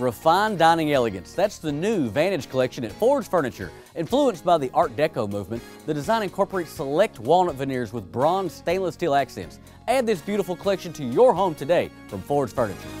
Refined Dining Elegance. That's the new Vantage collection at Ford's Furniture. Influenced by the Art Deco movement, the design incorporates select walnut veneers with bronze stainless steel accents. Add this beautiful collection to your home today from Ford's Furniture.